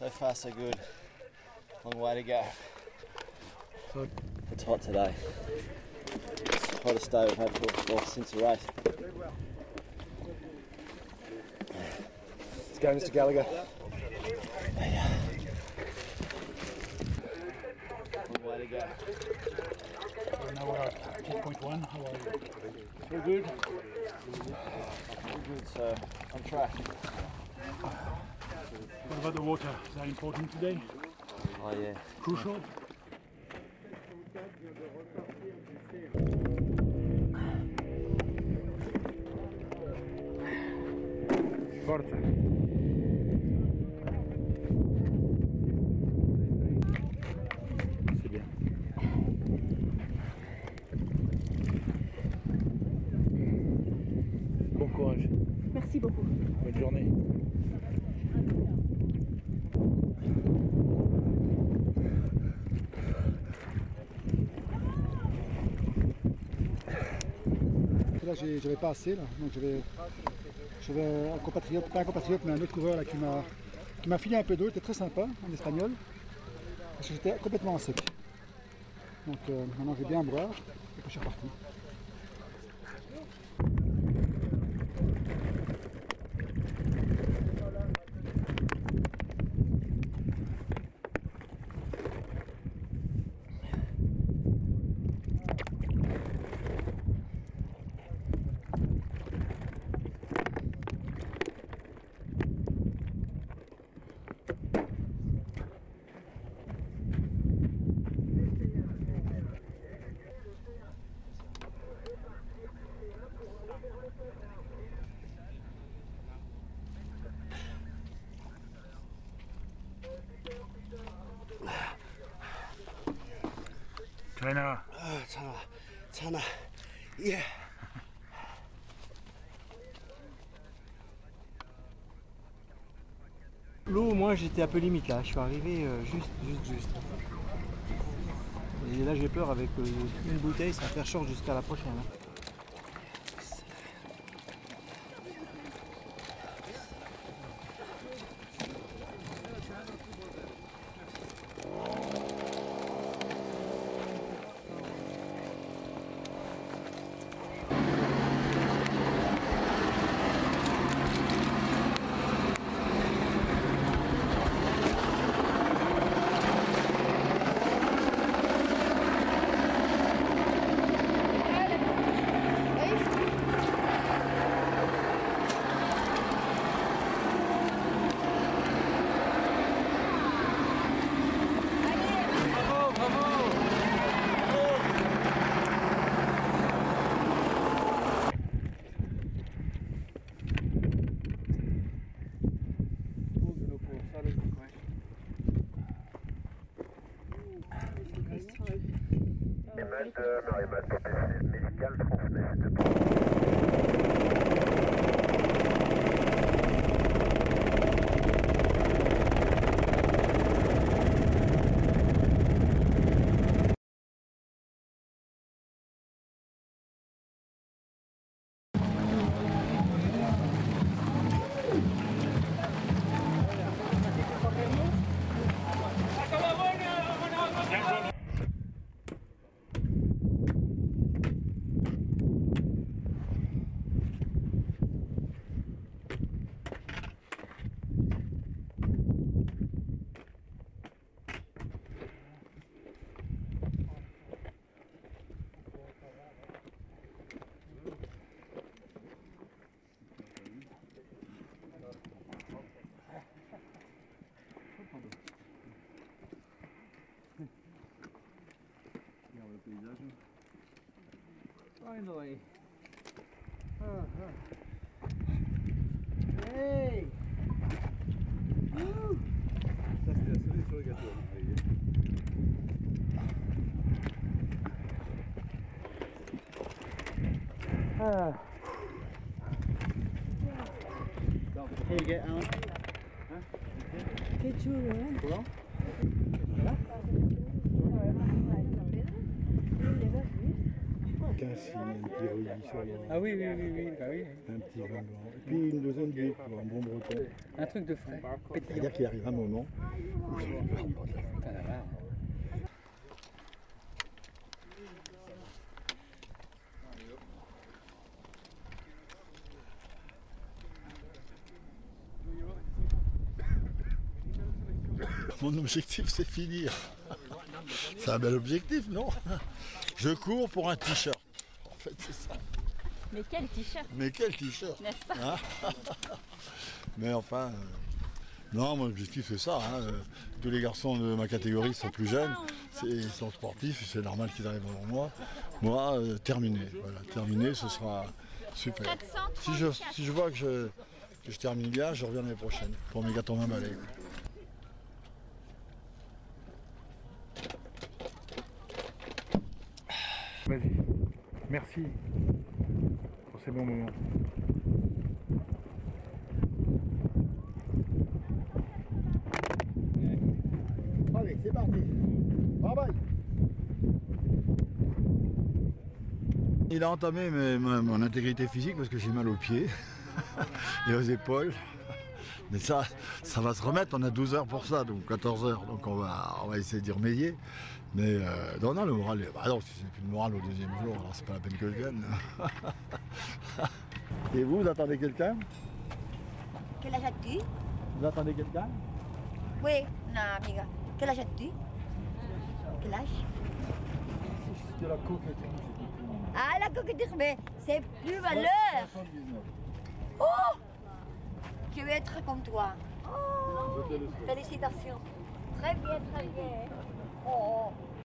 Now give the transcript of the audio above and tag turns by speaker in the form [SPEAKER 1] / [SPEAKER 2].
[SPEAKER 1] So far, so good. Long way to go.
[SPEAKER 2] Good.
[SPEAKER 1] It's hot today. It's the hottest day we've had for, well, since the race.
[SPEAKER 2] Let's go, Mr. Gallagher.
[SPEAKER 1] Long way to go.
[SPEAKER 3] Now we're at 8.1. How are you?
[SPEAKER 1] We're good. We're good, so on track.
[SPEAKER 3] What about the water? Is that important today?
[SPEAKER 1] Oh, yeah.
[SPEAKER 3] Crucial?
[SPEAKER 2] Forza. C'est bien. Bon courage.
[SPEAKER 4] Merci beaucoup.
[SPEAKER 2] Bonne journée.
[SPEAKER 5] Là, j'avais pas assez, là. donc j'avais, un compatriote, pas un compatriote, mais un autre coureur là, qui m'a, filé un peu d'eau, était très sympa, en espagnol, parce que j'étais complètement en sec. Donc euh, maintenant je vais bien boire, et puis je suis reparti.
[SPEAKER 6] L'eau, moi j'étais un peu limite là, je suis arrivé euh, juste, juste, juste. Et là j'ai peur avec euh, une bouteille, ça va faire short jusqu'à la prochaine. hein.
[SPEAKER 7] agreement.
[SPEAKER 6] Finally. Uh -huh. Hey! Woo!
[SPEAKER 2] Testa essa, vê se eu gato aí.
[SPEAKER 6] Ah. Can you get out?
[SPEAKER 4] Huh? Get you
[SPEAKER 5] around.
[SPEAKER 8] Well? Yeah. Un petit rugby sur le
[SPEAKER 3] Ah oui, oui, oui, oui, bah oui.
[SPEAKER 8] un petit vin blanc. Et puis une deuxième bière, quoi, un bon breton.
[SPEAKER 3] Un truc de frais.
[SPEAKER 8] C'est-à-dire qu'il arrive un moment où de la. Mon objectif, c'est finir. C'est un bel objectif, non? Je cours pour un t-shirt. En fait, c'est ça.
[SPEAKER 9] Mais quel t-shirt,
[SPEAKER 8] Mais quel t-shirt
[SPEAKER 9] n'est-ce pas
[SPEAKER 8] hein Mais enfin, euh, non, mon objectif, c'est ça. hein. Euh, Tous les garçons de ma catégorie sont plus jeunes. C'est- Ils sont sportifs, c'est normal qu'ils arrivent avant moi. Moi, euh, terminé. Voilà, terminé, ce sera super. Si je, si je vois que je, que je termine bien, je reviens l'année prochaine pour mes 80 balais.
[SPEAKER 2] Merci pour ces bons moments.
[SPEAKER 8] Allez, c'est parti. Bye bye. Il a entamé mon intégrité physique parce que j'ai mal aux pieds et aux épaules. Mais ça, ça va se remettre, on a 12 heures pour ça, donc 14 heures, donc on va, on va essayer d'y remédier. Mais euh, non, non, le moral, est- bah non, si j'ai plus de moral au deuxième jour, alors c'est pas la peine que je vienne. et vous, vous attendez quelqu'un?
[SPEAKER 10] Quel âge as-tu?
[SPEAKER 8] Vous attendez quelqu'un?
[SPEAKER 10] Oui, non, amiga. Quel âge as-tu? Quel âge?
[SPEAKER 8] De la coque
[SPEAKER 10] Ah, la coquetterie, mais c'est plus valeur. Oh Je vais être comme toi. Oh Félicitations. Très bien, très bien. Oh,